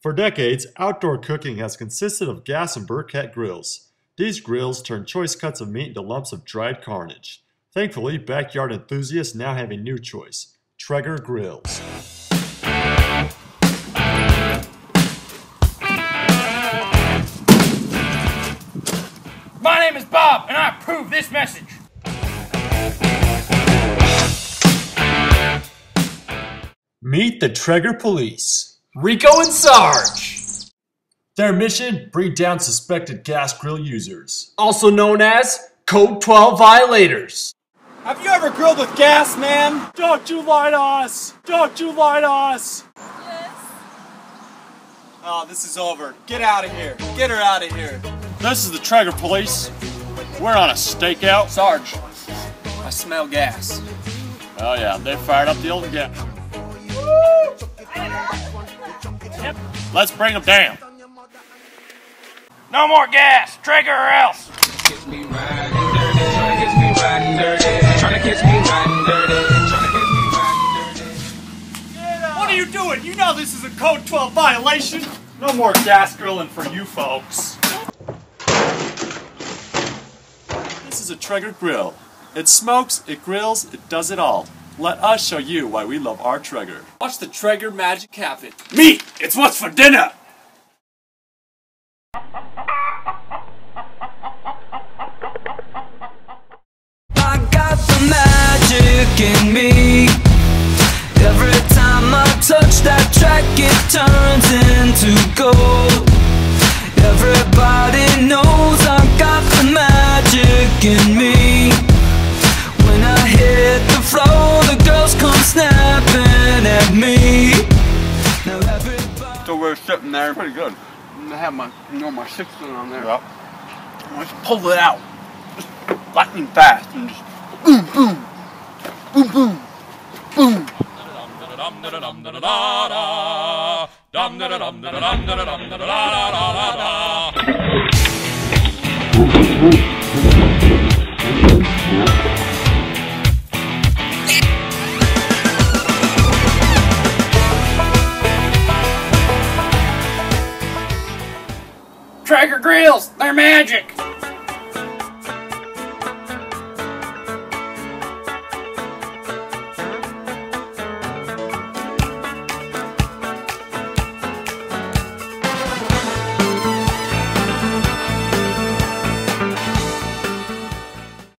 For decades, outdoor cooking has consisted of gas and briquette grills. These grills turn choice cuts of meat into lumps of dried carnage. Thankfully, backyard enthusiasts now have a new choice Traeger grills. My name is Bob, and I approve this message. Meet the Traeger Police. Rico and Sarge, Their mission bring down suspected gas grill users. also known as Code 12 Violators. Have you ever grilled with gas, man? Don't you lie to us! Don't you lie to us! Yes. Oh, this is over. Get out of here. Get her out of here. This is the Traeger Police. We're on a stakeout. Sarge, I smell gas. Oh yeah, they fired up the old gas. Let's bring them down. No more gas, Traeger or else. What are you doing? You know this is a Code 12 violation. No more gas grilling for you folks. This is a Traeger grill. It smokes, it grills, it does it all. Let us show you why we love our Traeger. Watch the Traeger magic happen. Meat, it's what's for dinner. I got the magic in me. Every time I touch that track, it turns into gold. Everybody knows I got the magic in me. Everybody. So we're sitting there. Pretty good. I have my, you know, my six gun on there. Yep. I just pull it out. Just lightning fast and just boom, boom, boom, boom, boom. Traeger grills, they're magic.